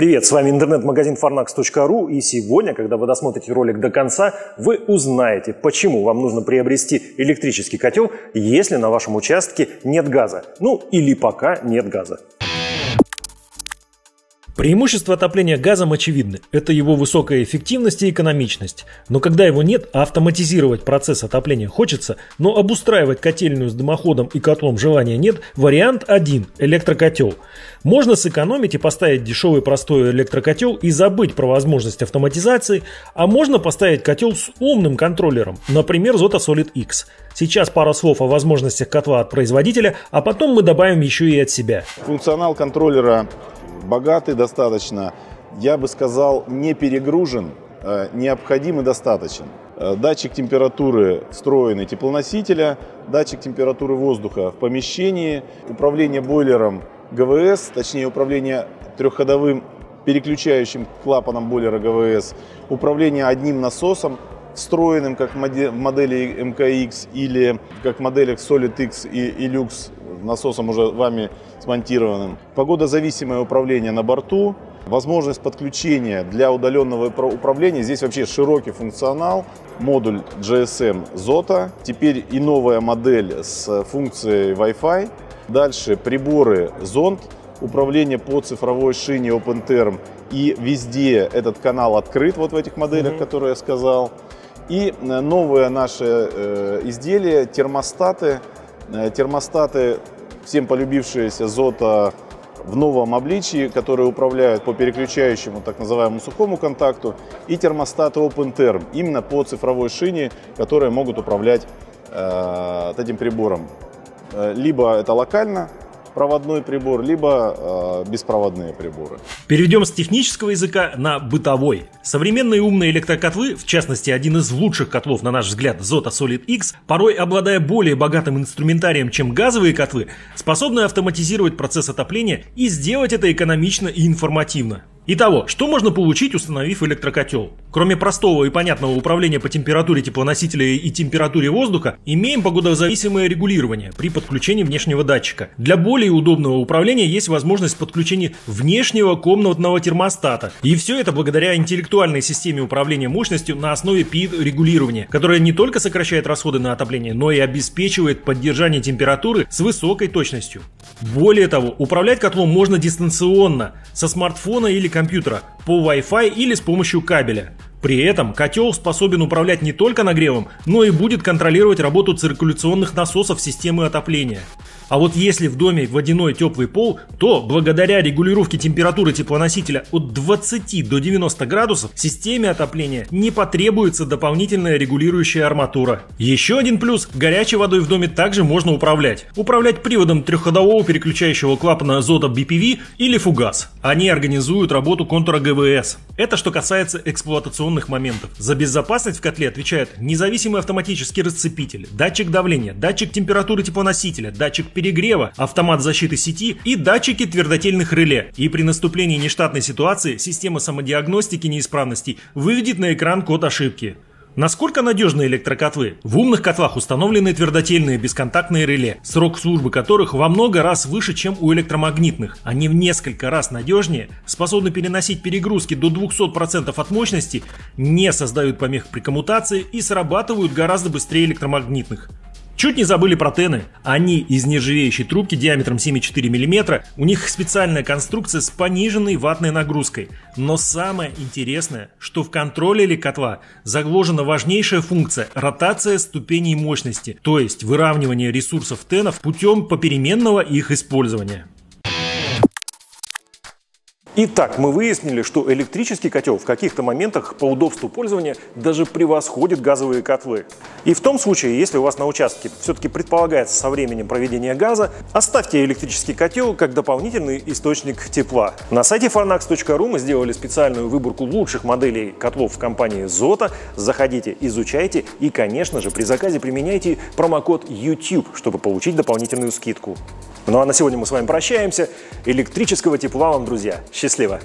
Привет, с вами интернет-магазин farnax.ru и сегодня, когда вы досмотрите ролик до конца, вы узнаете, почему вам нужно приобрести электрический котел, если на вашем участке нет газа. Ну или пока нет газа. Преимущество отопления газом очевидны. Это его высокая эффективность и экономичность. Но когда его нет, автоматизировать процесс отопления хочется, но обустраивать котельную с дымоходом и котлом желания нет, вариант один – электрокотел. Можно сэкономить и поставить дешевый простой электрокотел и забыть про возможность автоматизации, а можно поставить котел с умным контроллером, например, Zoto Solid X. Сейчас пара слов о возможностях котла от производителя, а потом мы добавим еще и от себя. Функционал контроллера богатый достаточно, я бы сказал, не перегружен, э, необходим и достаточен. Э, датчик температуры встроенный теплоносителя, датчик температуры воздуха в помещении, управление бойлером ГВС, точнее управление трехходовым переключающим клапаном бойлера ГВС, управление одним насосом, встроенным как в модели MKX или как в моделях Solid X и Lux насосом уже вами смонтированным. Погодозависимое управление на борту, возможность подключения для удаленного управления. Здесь вообще широкий функционал. Модуль GSM ZOTA. Теперь и новая модель с функцией Wi-Fi. Дальше приборы зонд, управление по цифровой шине OpenTerm. И везде этот канал открыт, вот в этих моделях, mm-hmm. которые я сказал. И э, новое наше э, изделие, термостаты, Э, термостаты, всем полюбившиеся Зота в новом обличии, которые управляют по переключающему так называемому сухому контакту, и термостаты OpenTerm, именно по цифровой шине, которые могут управлять этим прибором. Либо это локально, проводной прибор, либо э, беспроводные приборы. Перейдем с технического языка на бытовой. Современные умные электрокотлы, в частности один из лучших котлов на наш взгляд Zota Solid X, порой обладая более богатым инструментарием, чем газовые котлы, способны автоматизировать процесс отопления и сделать это экономично и информативно. Итого, что можно получить, установив электрокотел? Кроме простого и понятного управления по температуре теплоносителя и температуре воздуха, имеем погодозависимое регулирование при подключении внешнего датчика. Для более удобного управления есть возможность подключения внешнего комнатного термостата. И все это благодаря интеллектуальной системе управления мощностью на основе PID регулирования, которая не только сокращает расходы на отопление, но и обеспечивает поддержание температуры с высокой точностью. Более того, управлять котлом можно дистанционно, со смартфона или компьютера, по Wi-Fi или с помощью кабеля. При этом котел способен управлять не только нагревом, но и будет контролировать работу циркуляционных насосов системы отопления. А вот если в доме водяной теплый пол, то благодаря регулировке температуры теплоносителя от 20 до 90 градусов системе отопления не потребуется дополнительная регулирующая арматура. Еще один плюс – горячей водой в доме также можно управлять. Управлять приводом трехходового переключающего клапана Zoto BPV или фугас. Они организуют работу контура ГВС. Это что касается эксплуатационных моментов. За безопасность в котле отвечает независимый автоматический расцепитель, датчик давления, датчик температуры теплоносителя, датчик перегрева, автомат защиты сети и датчики твердотельных реле. И при наступлении нештатной ситуации система самодиагностики неисправностей выведет на экран код ошибки. Насколько надежны электрокотлы? В умных котлах установлены твердотельные бесконтактные реле, срок службы которых во много раз выше, чем у электромагнитных. Они в несколько раз надежнее, способны переносить перегрузки до 200% от мощности, не создают помех при коммутации и срабатывают гораздо быстрее электромагнитных. Чуть не забыли про тены. Они из нержавеющей трубки диаметром 7,4 мм. У них специальная конструкция с пониженной ватной нагрузкой. Но самое интересное, что в контроллере котла заложена важнейшая функция – ротация ступеней мощности, то есть выравнивание ресурсов тенов путем попеременного их использования. Итак, мы выяснили, что электрический котел в каких-то моментах по удобству пользования даже превосходит газовые котлы. И в том случае, если у вас на участке все-таки предполагается со временем проведения газа, оставьте электрический котел как дополнительный источник тепла. На сайте farnax.ru мы сделали специальную выборку лучших моделей котлов в компании Zota. Заходите, изучайте и, конечно же, при заказе применяйте промокод YouTube, чтобы получить дополнительную скидку. Ну а на сегодня мы с вами прощаемся. Электрического тепла вам, друзья. Счастливо!